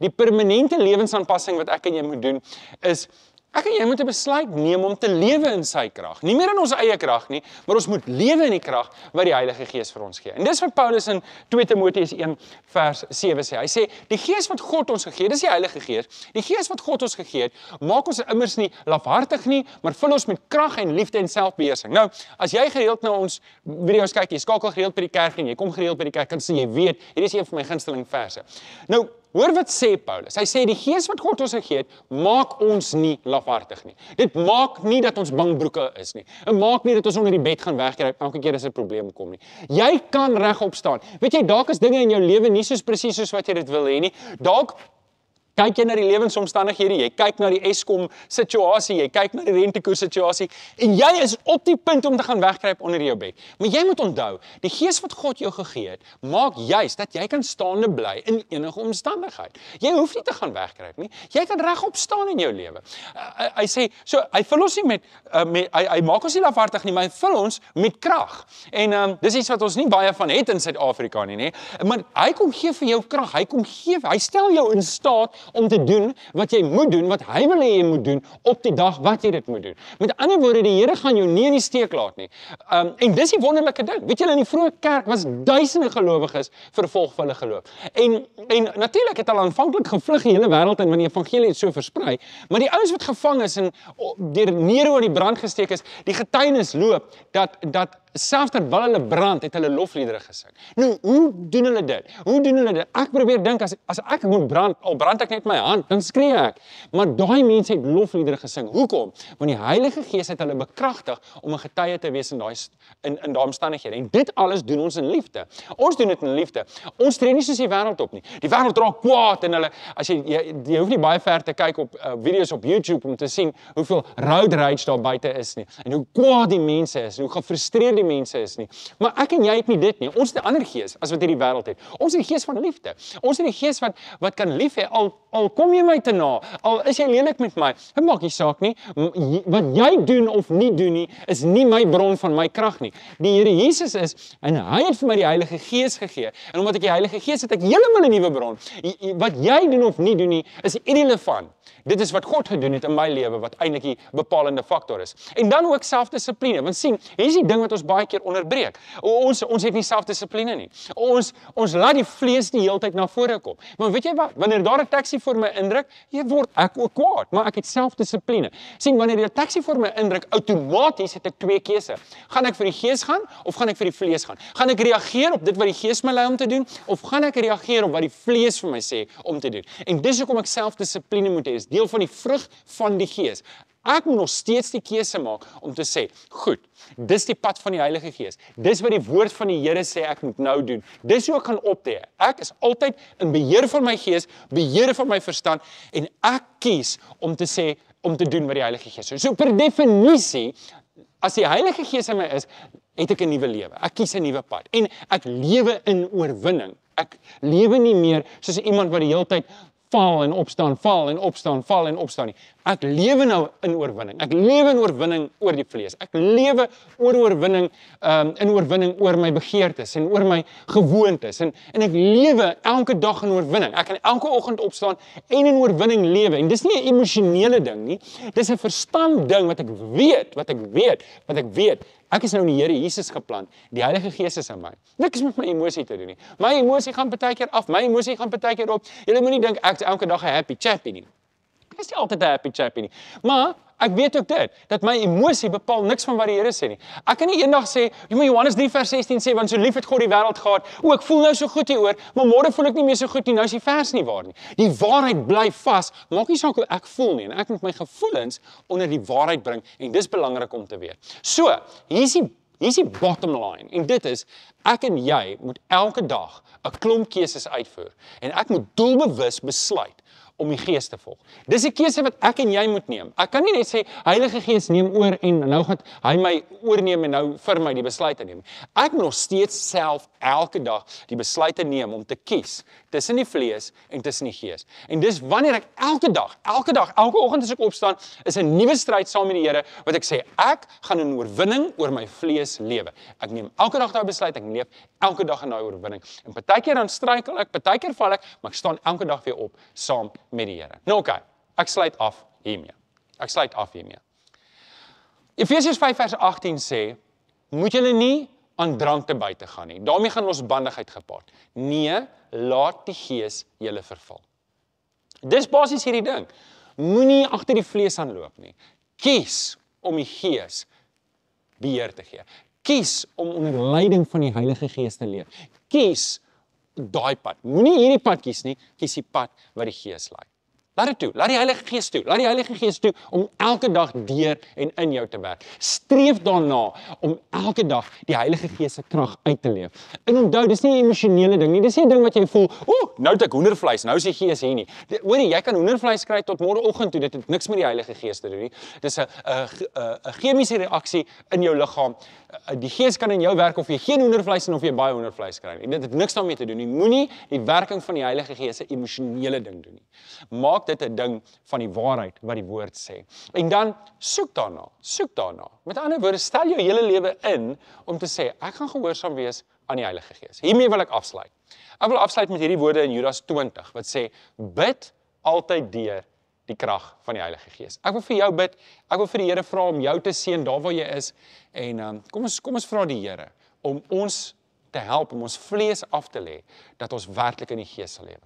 die permanente lewensaanpassing wat ek en jy moet doen is Ek en jy moet 'n besluit neem om te lewe in sy krag. Nie meer in ons eie krag nie, maar ons moet lewe in die krag wat die Heilige Gees vir ons gee. En dis wat Paulus in 2 Timoteus 1 vers 7 sê. Hy sê die Gees wat God ons gegee het, dis die Heilige Gees. Die Gees wat God ons gegee het, maak ons immers nie lafhartig nie, maar vul ons met krag en liefde en selfbeheersing. Nou, as jy gereeld na ons video's kyk, jy skakel gereeld by die kerk en jy kom gereeld by die kerk, dan sê jy weet, hierdie is een van my gunsteling verse. Nou, Hoor wat sê Paulus. Hy sê die gees wat God ons gegee het, maak ons nie lafhartig nie. Dit maak nie dat ons bangbroeke is nie. Dit maak nie dat ons onder die bed gaan wegkruip elke keer as 'n probleem kom nie. Jy kan regop staan. Weet jy, dalk is dinge in jou lewe nie soos presies soos wat jy dit wil hê nie. Dalk kyk jy na die lewensomstandighede, jy kyk na die Eskom situasie, jy kyk na die rentekoers situasie en jy is op die punt om te gaan wegkruip onder jou bed. Maar jy moet onthou, die gees wat God jou gegee het, maak juis dat jy kan staande bly in enige omstandigheid. Jy hoef nie te gaan wegkruip nie. Jy kan regop staan in jou lewe. Uh, hy sê, so hy vul ons nie met uh, met hy, hy maak ons nie lafhartig nie, maar hy vul ons met krag. En um, dis iets wat ons nie baie van het in Suid-Afrika nie, nê. Maar hy kom gee vir jou krag. Hy kom gee, hy stel jou in staat om te doen wat jy moet doen, wat hy wil hê jy moet doen op die dag wat jy dit moet doen. Met ander woorde, die Here gaan jou nie in die steek laat nie. Um en dis die wonderlike ding. Weet julle in die vroeë kerk was duisende gelowiges vervolg vir hulle geloof. En en natuurlik het hulle aanvanklik gevlug die hele wêreld in wanneer die evangelie so versprei, maar die ouens wat gevang is en deur Nero in die brand gesteek is, die getuienis loop dat dat selfs terwyl hulle brand, het hulle lofliedere gesing. Nou, hoe doen hulle dit? Hoe doen hulle dit? Ek probeer dink as as ek moet brand, al brand ek net my hand, dan skree ek. Maar daai mense het lofliedere gesing. Hoekom? Want die Heilige Gees het hulle bekragtig om 'n getuie te wees in daai in in daai omstandighede. En dit alles doen ons in liefde. Ons doen dit in liefde. Ons tree nie soos die wêreld op nie. Die wêreld raak kwaad en hulle as jy jy, jy hoef nie baie ver te kyk op uh, video's op YouTube om te sien hoeveel road rage daar buite is nie en hoe kwaad die mense is, hoe gefrustreerd die mense is nie. Maar ek en jy het nie dit nie. Ons het 'n ander gees as wat hierdie wêreld het. Ons het die gees van liefde. Ons het die gees wat wat kan lief hê al al kom jy my te na, al is jy lelik met my. Dit maak nie saak nie. Wat jy doen of nie doen nie, is nie my bron van my krag nie. Die Here Jesus is en hy het vir my die Heilige Gees gegee. En omdat ek die Heilige Gees het, ek heeltemal 'n nuwe bron. Wat jy doen of nie doen nie, is irrelevant. Dit is wat God gedoen het in my lewe wat eintlik die bepalende faktor is. En dan ook selfdissipline. Want sien, hier is die ding wat ons baie keer onderbreek. Ons ons het nie selfdissipline nie. Ons ons laat die vlees die hele tyd na vore kom. Maar weet jy wat? Wanneer daar 'n taxi voor my indruk, jy word ek ook kwaad, maar ek het selfdissipline. sien, wanneer die taxi voor my indruk, outomaties het ek twee keuses. Gaan ek vir die gees gaan of gaan ek vir die vlees gaan? Gaan ek reageer op dit wat die gees my lei om te doen of gaan ek reageer op wat die vlees vir my sê om te doen? En dis hoekom ek selfdissipline moet hê. Dis deel van die vrug van die gees. Ek moet nog steeds die keuse maak om te sê, goed, dis die pad van die Heilige Gees. Dis wat die woord van die Here sê ek moet nou doen. Dis hoe ek gaan optree. Ek is altyd in beheer van my gees, beheer van my verstand en ek kies om te sê om te doen wat die Heilige Gees sê. So per definisie as die Heilige Gees in my is, het ek 'n nuwe lewe. Ek kies 'n nuwe pad en ek lewe in oorwinning. Ek lewe nie meer soos iemand wat die hele tyd val en opstaan, val en opstaan, val en opstaan nie. Ek lewe nou in oorwinning. Ek lewe in oorwinning oor die vlees. Ek lewe oor oorwinning um in oorwinning oor my begeertes en oor my gewoontes en en ek lewe elke dag in oorwinning. Ek kan elke oggend opstaan en in oorwinning lewe. En dis nie 'n emosionele ding nie. Dis 'n verstand ding wat ek weet, wat ek weet, wat ek weet. Ek is nou in die Here Jesus geplant. Die Heilige Gees is in my. Niks met my emosie te doen nie. My emosie gaan baie keer af, my emosie gaan baie keer op. Jy moenie dink ek is elke dag 'n happy chappy nie is nie altyd 'n happy chappy nie. Maar ek weet ook dit dat my emosie bepaal niks van wat die Here sê nie. Ek kan nie eendag sê, jy moet Johannes 3 vers 16 sê want so lief het God die wêreld gehad. O, ek voel nou so goed hieroor, maar môre voel ek nie meer so goed nie. Nou is die vers nie waar nie. Die waarheid bly vas. Maak nie saak hoe ek voel nie en ek moet my gevoelens onder die waarheid bring en dis belangrik om te weet. So, hier's die hier's die bottom line en dit is ek en jy moet elke dag 'n klomp keuses uitvoer en ek moet doelbewus besluit om die Gees te volg. Dis 'n keuse wat ek en jy moet neem. Ek kan nie net sê Heilige Gees neem oor en nou gaan hy my oorneem en nou vir my die besluite neem. Ek moet nog steeds self elke dag die besluite neem om te kies tussen die vlees en tussen die gees. En dis wanneer ek elke dag, elke dag, elke oggend as ek opstaan, is 'n nuwe stryd saam met die Here wat ek sê ek gaan in oorwinning oor my vlees lewe. Ek neem elke dag daai besluit, ek leef elke dag in daai oorwinning. En partykeer dan struikel ek, partykeer val ek, maar ek staan elke dag weer op saam met die Here. Nou oké, okay, ek sluit af hiermee. Ek sluit af hiermee. Efesiërs 5 vers 18 sê, moet julle nie aan drank te buite gaan nie. daarmee gaan ons bandigheid gepaard. Nee, laat die gees julle verval. Dis basies hierdie ding. Moenie agter die vlees aanloop nie. Kies om die gees beheer te gee. Kies om onder leiding van die Heilige Gees te leef. Kies daai pad. Moenie hierdie pad kies nie, kies die pad wat die Gees lei. Laat dit toe. Laat die Heilige Gees toe. Laat die Heilige Gees toe om elke dag deur en in jou te werk. Streef daarna om elke dag die Heilige Gees se krag uit te leef. En onthou, dis nie 'n emosionele ding nie. Dis nie 'n ding wat jy voel, "Ooh, nou het ek hoendervleis, nou is die Gees hier nie." Hoorie, jy kan hoendervleis kry tot môreoggend toe. Dit het niks met die Heilige Gees te doen nie. Dis 'n 'n 'n chemiese reaksie in jou liggaam. Die Gees kan in jou werk of jy geen hoendervleis en of jy baie hoendervleis kry nie. Dit het niks daarmee te doen nie. Moenie die werking van die Heilige Gees 'n emosionele ding doen nie. Maak dit 'n ding van die waarheid wat die woord sê. En dan soek daarna, soek daarna. Met ander woorde, stel jou hele lewe in om te sê ek gaan gehoorsaam wees aan die Heilige Gees. Hiermee wil ek afsluit. Ek wil afsluit met hierdie woorde in Judas 20 wat sê bid altyd deur die krag van die Heilige Gees. Ek wil vir jou bid. Ek wil vir die Here vra om jou te seën daar waar jy is en um, kom ons kom ons vra die Here om ons te help om ons vlees af te lê dat ons werklik in die Gees sal lewe.